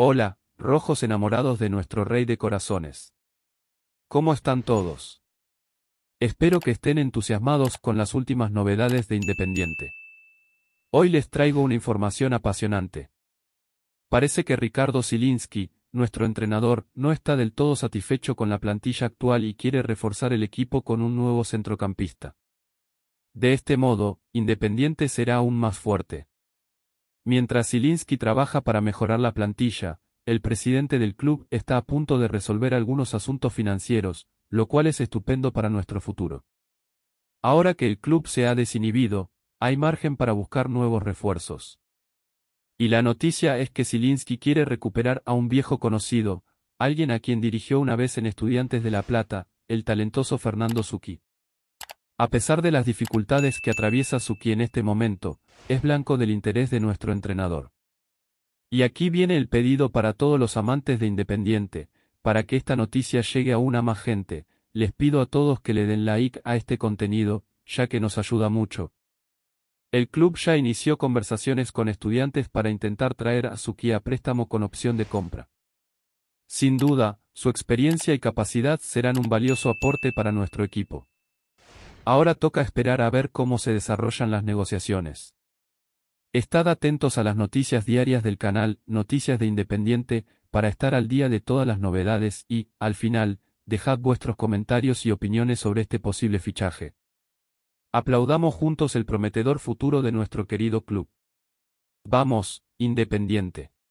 Hola, rojos enamorados de nuestro rey de corazones. ¿Cómo están todos? Espero que estén entusiasmados con las últimas novedades de Independiente. Hoy les traigo una información apasionante. Parece que Ricardo Zielinski, nuestro entrenador, no está del todo satisfecho con la plantilla actual y quiere reforzar el equipo con un nuevo centrocampista. De este modo, Independiente será aún más fuerte. Mientras Zielinski trabaja para mejorar la plantilla, el presidente del club está a punto de resolver algunos asuntos financieros, lo cual es estupendo para nuestro futuro. Ahora que el club se ha desinhibido, hay margen para buscar nuevos refuerzos. Y la noticia es que Zielinski quiere recuperar a un viejo conocido, alguien a quien dirigió una vez en Estudiantes de La Plata, el talentoso Fernando Zucchi. A pesar de las dificultades que atraviesa Zucchi en este momento, es blanco del interés de nuestro entrenador. Y aquí viene el pedido para todos los amantes de Independiente, para que esta noticia llegue a una más gente, les pido a todos que le den like a este contenido, ya que nos ayuda mucho. El club ya inició conversaciones con estudiantes para intentar traer a Zucchi a préstamo con opción de compra. Sin duda, su experiencia y capacidad serán un valioso aporte para nuestro equipo. Ahora toca esperar a ver cómo se desarrollan las negociaciones. Estad atentos a las noticias diarias del canal Noticias de Independiente para estar al día de todas las novedades y, al final, dejad vuestros comentarios y opiniones sobre este posible fichaje. Aplaudamos juntos el prometedor futuro de nuestro querido club. Vamos, Independiente.